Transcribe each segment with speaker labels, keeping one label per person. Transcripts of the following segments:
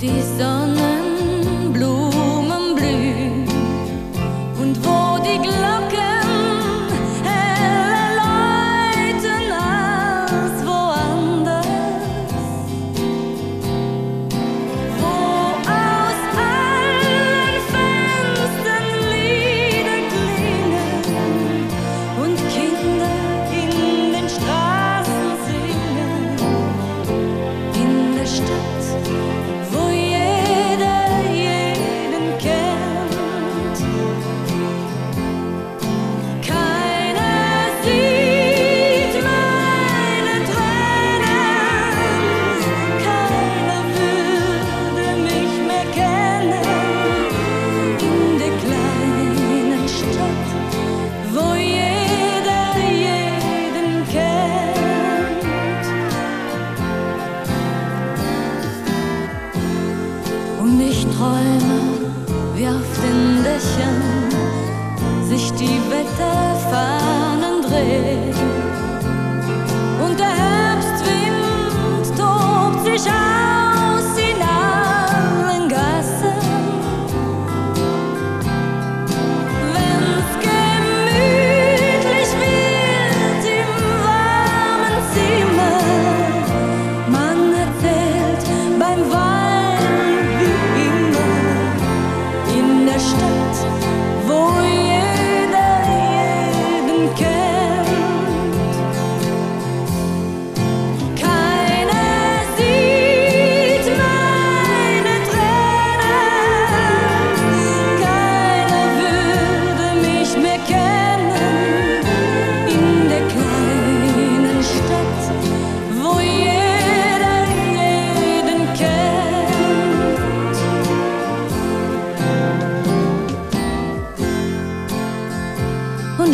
Speaker 1: these on Ich träume, wie auf den Dächern sich die Wetterfahnen drehen.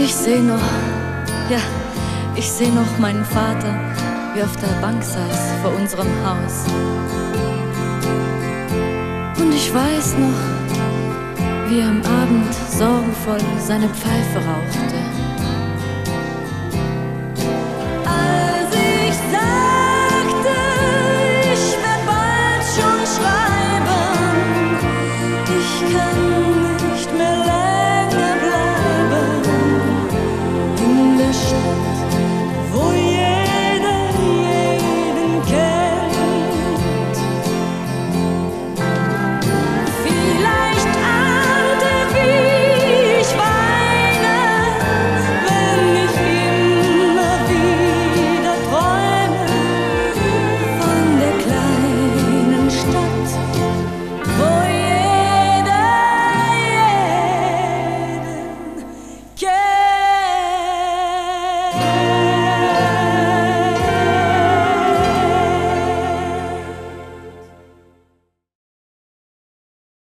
Speaker 1: Ich seh noch, ja, ich seh noch meinen Vater, wie auf der Bank saß vor unserem Haus. Und ich weiß noch, wie er am Abend sorgenvoll seine Pfeife rauchte.